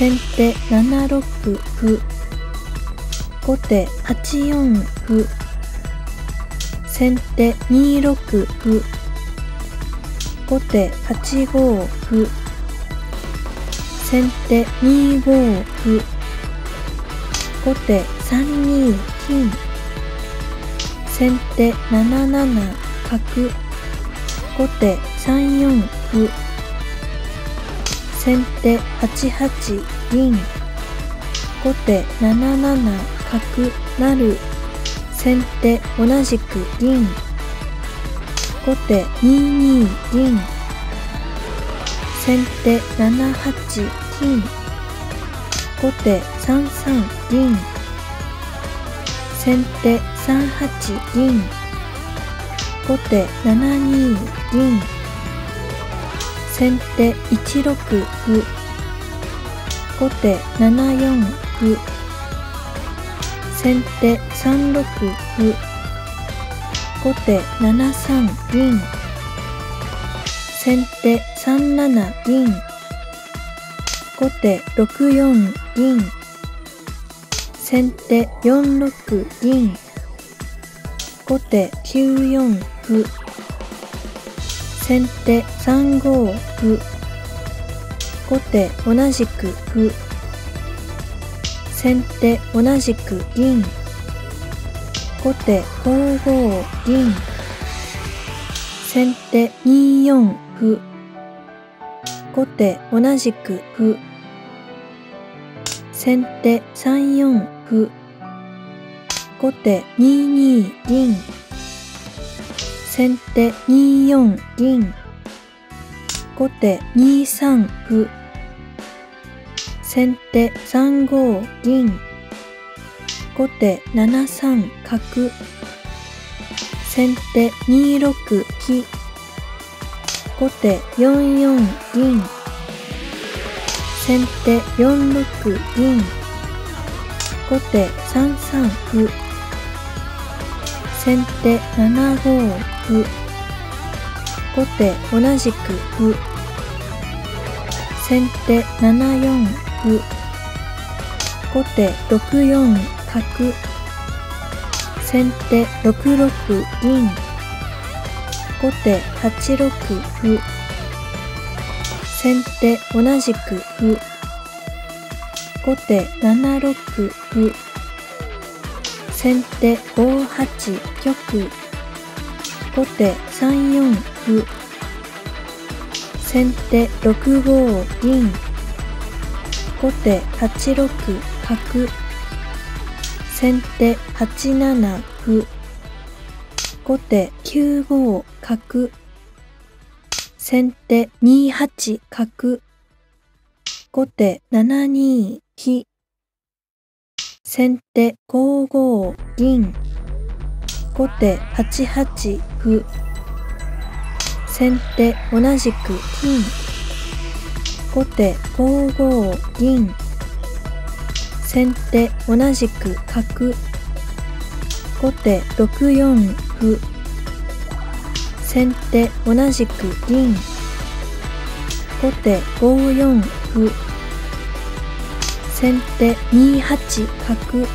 先手7六歩。後手8四歩。先手2六歩。後手8五歩。先手2五歩。後手3二金。先手7七角。後手3四歩。先手8八銀後手7七角成先手同じく銀後手2二銀先手7八金後手3三銀先手3八銀後手7二銀先手1六歩後手7四歩先手3六歩後手7三銀先手3七銀後手6四銀先手4六銀後手9四歩先手3五歩後手同じく歩先手同じく銀。後手5五銀。先手2四歩後手同じく歩先手3四歩後手2二銀。先手2四銀後手2三歩先手3五銀後手7三角先手2六飛後手4四銀先手4六銀後手3三歩先手7五歩後手同じく歩先手7四歩後手6四角。先手6六銀後手8六歩先手同じく歩後手7六歩先手5八玉後手3四歩先手6五銀。後手8六角。先手8七歩後手9五角。先手2八角。後手7二飛先手5五銀後手8八歩先手同じく金後手5五銀先手同じく角後手6四歩先手同じく銀後手5四歩先手2八角。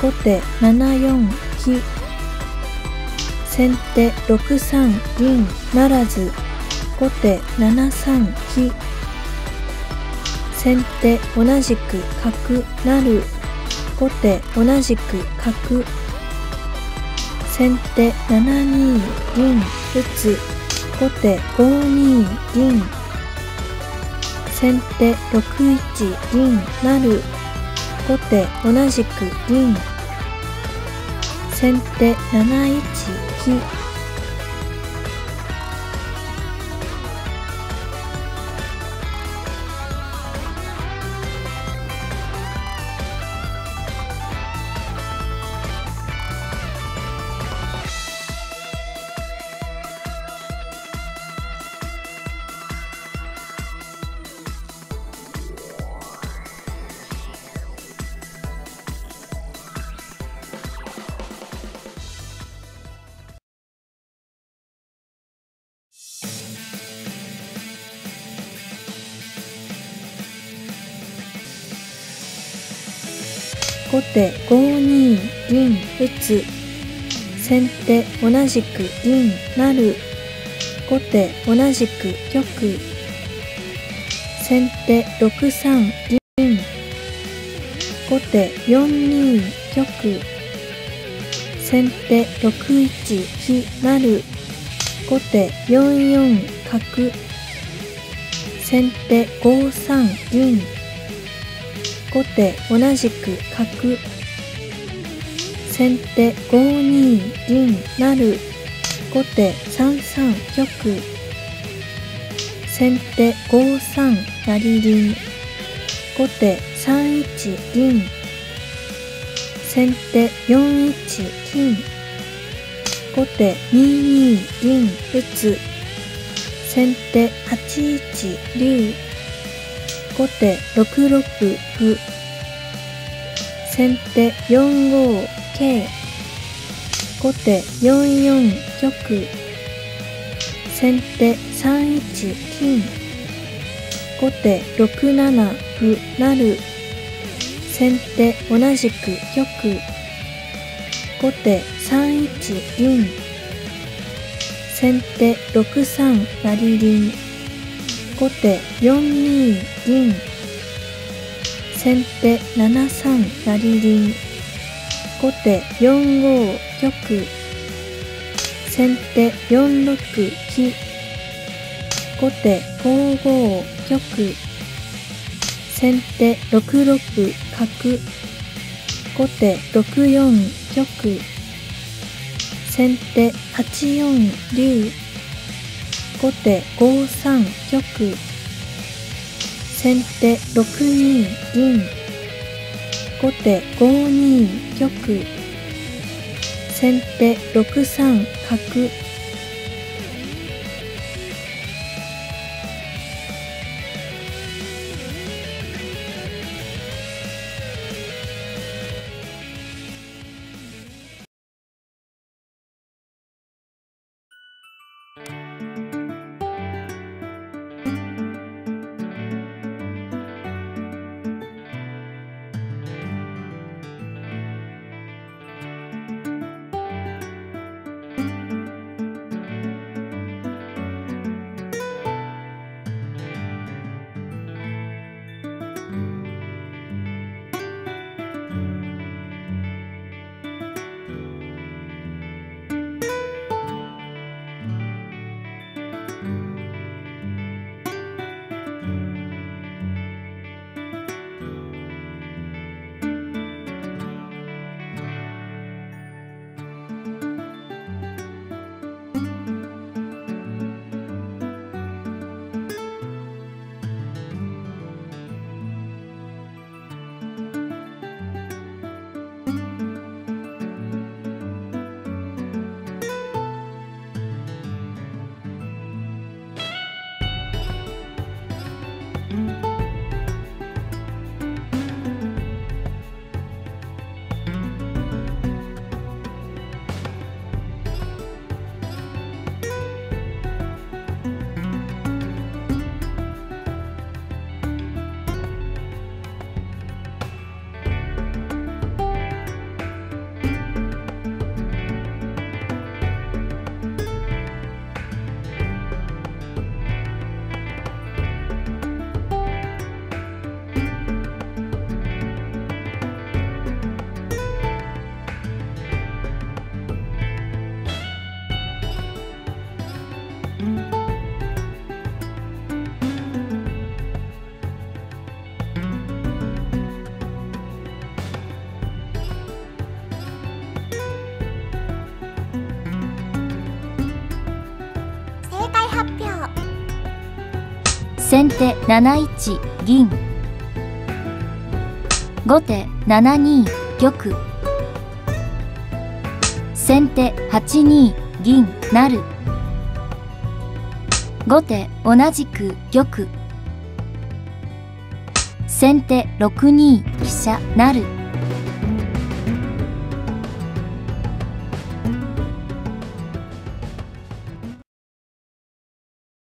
後手7四飛先手6三銀ならず。後手7三飛先手同じく角成後手同じく角。先手7二銀打つ。後手5二銀先手6一銀成後手同じく銀。先手7一飛後手5二銀打つ。先手同じく銀成後手同じく玉。先手6三銀。後手4二玉。先手6一飛成後手4四角先手5三銀後手同じく角先手5二銀成後手3三玉先手5三成銀後手3一銀。先手4一金。後手2二銀打つ先手8一竜後手6六歩先手4五桂後手4四玉先手3一金後手6七歩成先手同じく玉後手3一銀先手6三成銀後手4二銀。先手7三成銀後手4五玉。先手4六飛後手5五玉。先手6六角。後手6四玉。先手8四竜後手5三玉先手6二銀後手5二玉先手6三角先手7一銀。後手7二玉。先手8二銀成後手同じく玉。先手6二飛車成